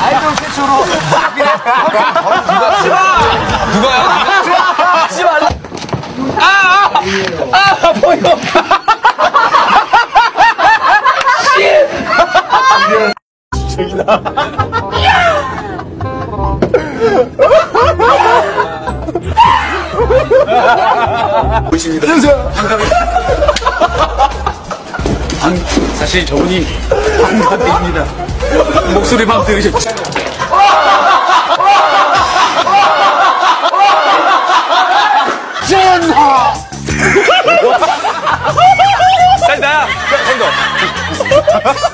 아이돌 최초로 사실 저분이 방가대입니다. 목소리만 들으셨죠? 자, 나야. 형모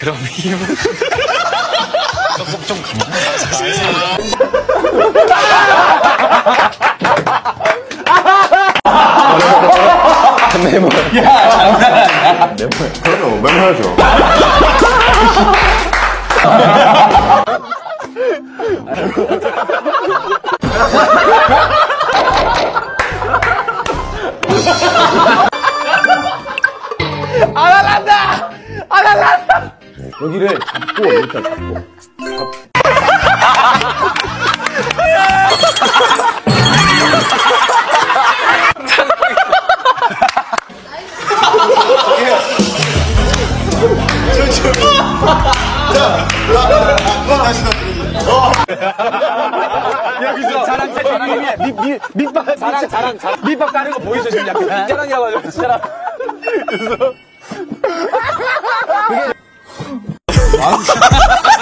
그럼 이거 조금 좀 그만. 그럼요, 멤버야죠. 여기를 잡고 이렇게 잡고. 여기서 자랑 자랑 밑 밑밥 자랑 자랑 자랑 밑밥 까는 거 보이죠 지금 약간 자랑이라고 하죠 자랑. 그래서 王哈哈哈哈